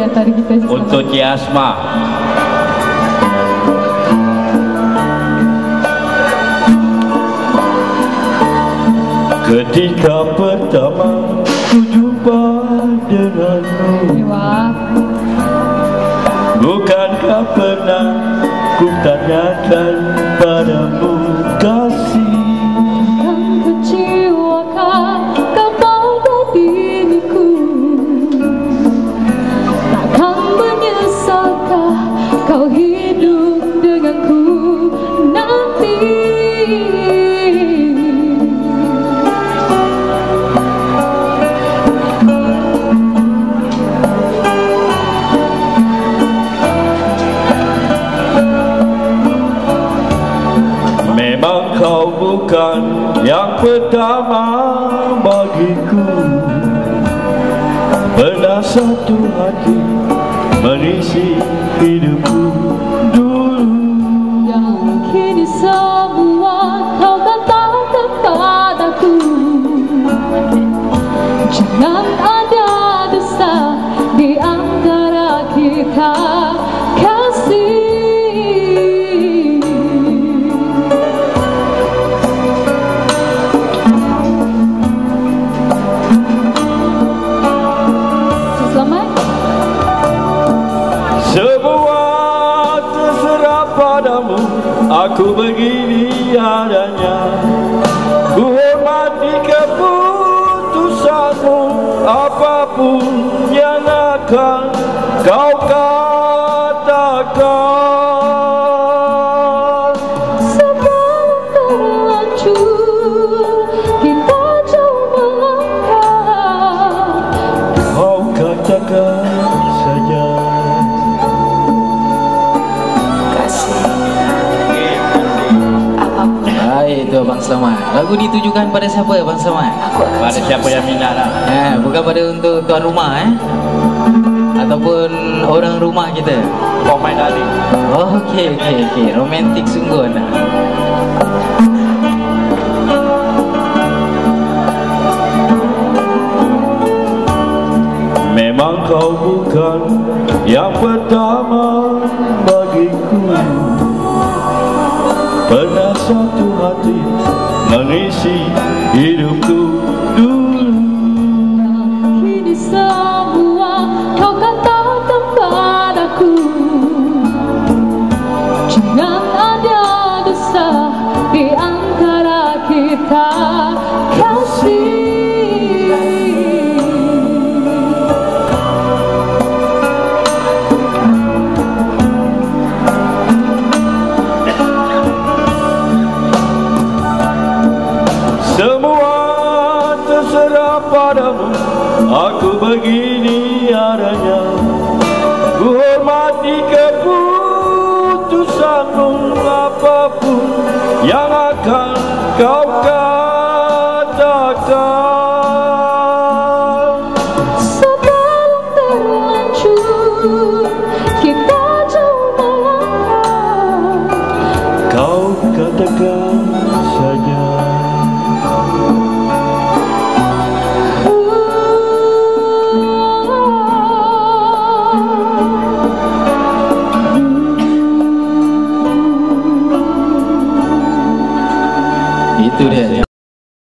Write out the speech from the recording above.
di antara kita Untuk Cik Asma. Ketika pertama ku jumpa denganmu. Bukankah pernah ku tanyakan padamu kasih bukan yang pertama bagiku. Pernah satu hati mengisi hidupku dulu. Yang kini semua kau katakan padaku Jangan ada padamu Aku begini adanya. Ku hormati keputusanmu Apapun yang akan kau katakan Selamat Lagu ditujukan pada siapa Abang Selamat? Pada siapa yang minat lah. Eh, bukan pada untuk tuan rumah eh? Ataupun orang rumah kita. Kau main adik Oh okey okey okey. Romantik sungguh anda. Memang kau bukan yang pertama bagiku hidupku dulu. Kini semua kau katakan padaku Jangan ada dosa di antara kita terserah padamu. Aku begini adanya. Ku hormati keputusanmu Apapun yang akan kau katakan. Sebelum terlanjur kita jauh melangkah. Kau katakan 对不对？